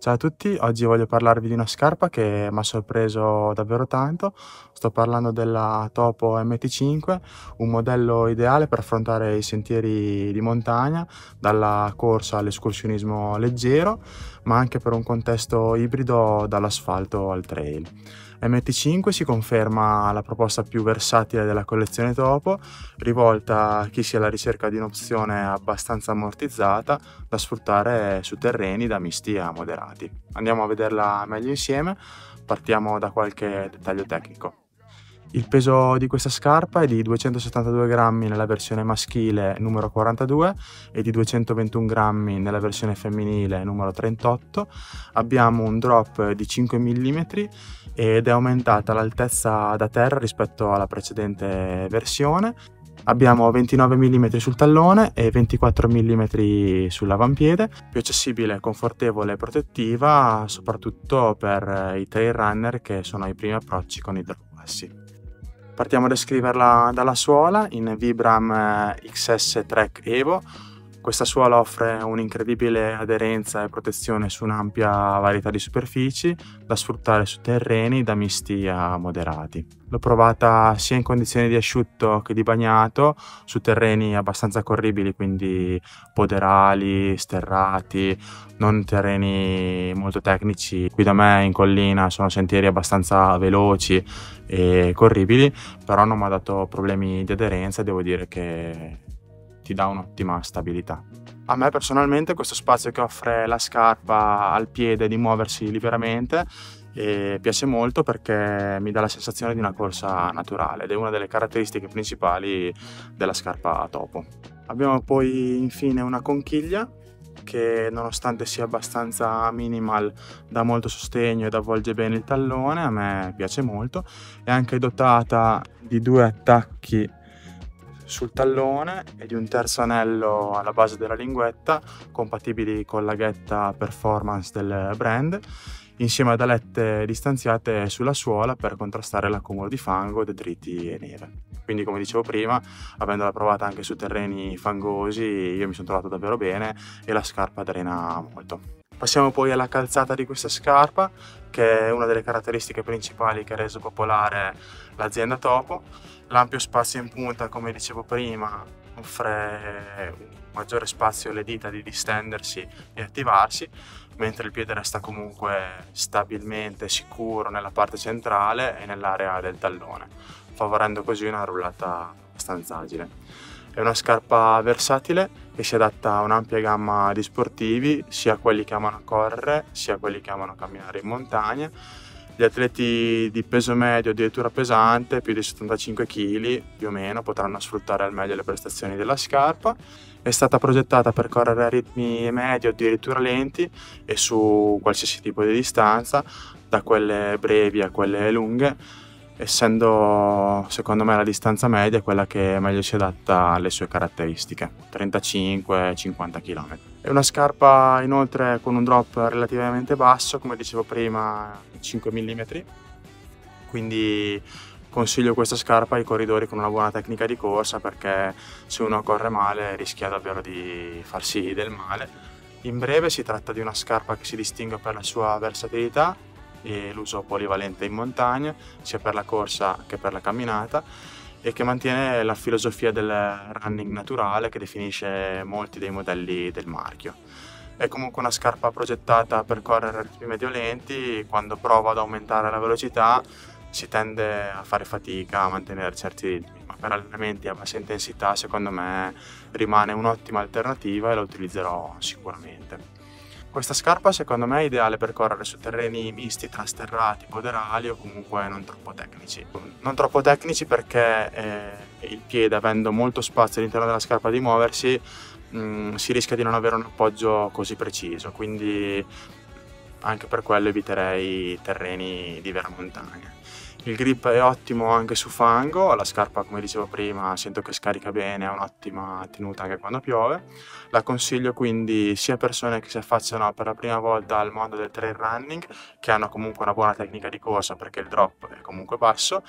Ciao a tutti, oggi voglio parlarvi di una scarpa che mi ha sorpreso davvero tanto. Sto parlando della Topo MT5, un modello ideale per affrontare i sentieri di montagna, dalla corsa all'escursionismo leggero, ma anche per un contesto ibrido dall'asfalto al trail. MT5 si conferma la proposta più versatile della collezione Topo, rivolta a chi sia alla ricerca di un'opzione abbastanza ammortizzata da sfruttare su terreni da misti a moderati. Andiamo a vederla meglio insieme, partiamo da qualche dettaglio tecnico. Il peso di questa scarpa è di 272 grammi nella versione maschile numero 42 e di 221 grammi nella versione femminile numero 38. Abbiamo un drop di 5 mm ed è aumentata l'altezza da terra rispetto alla precedente versione. Abbiamo 29 mm sul tallone e 24 mm sull'avampiede, più accessibile, confortevole e protettiva, soprattutto per i trail runner che sono ai primi approcci con i drop bassi. Partiamo a descriverla dalla suola in Vibram eh, XS Trek Evo. Questa suola offre un'incredibile aderenza e protezione su un'ampia varietà di superfici da sfruttare su terreni da misti a moderati. L'ho provata sia in condizioni di asciutto che di bagnato su terreni abbastanza corribili, quindi poderali, sterrati, non terreni molto tecnici. Qui da me in collina sono sentieri abbastanza veloci e corribili, però non mi ha dato problemi di aderenza e devo dire che ti dà un'ottima stabilità. A me personalmente questo spazio che offre la scarpa al piede di muoversi liberamente piace molto perché mi dà la sensazione di una corsa naturale ed è una delle caratteristiche principali della scarpa topo. Abbiamo poi infine una conchiglia che nonostante sia abbastanza minimal dà molto sostegno ed avvolge bene il tallone, a me piace molto, è anche dotata di due attacchi sul tallone e di un terzo anello alla base della linguetta compatibili con la ghetta performance del brand insieme ad alette distanziate sulla suola per contrastare l'accumulo di fango, detriti e neve. Quindi come dicevo prima, avendola provata anche su terreni fangosi, io mi sono trovato davvero bene e la scarpa drena molto. Passiamo poi alla calzata di questa scarpa, che è una delle caratteristiche principali che ha reso popolare l'azienda Topo. L'ampio spazio in punta, come dicevo prima, offre un maggiore spazio alle dita di distendersi e attivarsi, mentre il piede resta comunque stabilmente sicuro nella parte centrale e nell'area del tallone, favorendo così una rullata abbastanza agile. È una scarpa versatile che si adatta a un'ampia gamma di sportivi, sia quelli che amano correre, sia quelli che amano camminare in montagna. Gli atleti di peso medio, addirittura pesante, più di 75 kg più o meno, potranno sfruttare al meglio le prestazioni della scarpa è stata progettata per correre a ritmi medi o addirittura lenti e su qualsiasi tipo di distanza, da quelle brevi a quelle lunghe, essendo secondo me la distanza media quella che meglio si adatta alle sue caratteristiche, 35-50 km. È una scarpa inoltre con un drop relativamente basso, come dicevo prima, 5 mm, quindi Consiglio questa scarpa ai corridori con una buona tecnica di corsa perché se uno corre male rischia davvero di farsi del male. In breve si tratta di una scarpa che si distingue per la sua versatilità e l'uso polivalente in montagna, sia per la corsa che per la camminata, e che mantiene la filosofia del running naturale che definisce molti dei modelli del marchio. È comunque una scarpa progettata per correre a ritmi medio lenti, quando prova ad aumentare la velocità si tende a fare fatica a mantenere certi ritmi, ma per allenamenti a bassa intensità secondo me rimane un'ottima alternativa e la utilizzerò sicuramente. Questa scarpa secondo me è ideale per correre su terreni misti tra sterrati, poderali o comunque non troppo tecnici. Non troppo tecnici perché eh, il piede, avendo molto spazio all'interno della scarpa di muoversi, mh, mm, si rischia di non avere un appoggio così preciso, quindi anche per quello eviterei terreni di vera montagna. Il grip è ottimo anche su fango, la scarpa come dicevo prima sento che scarica bene, ha un'ottima tenuta anche quando piove. La consiglio quindi sia persone che si affacciano per la prima volta al mondo del trail running, che hanno comunque una buona tecnica di corsa perché il drop è comunque basso,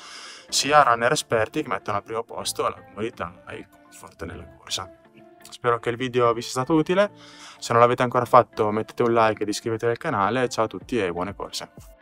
sia runner esperti che mettono al primo posto la comodità e il comfort nella corsa. Spero che il video vi sia stato utile, se non l'avete ancora fatto mettete un like ed iscrivetevi al canale, ciao a tutti e buone corse!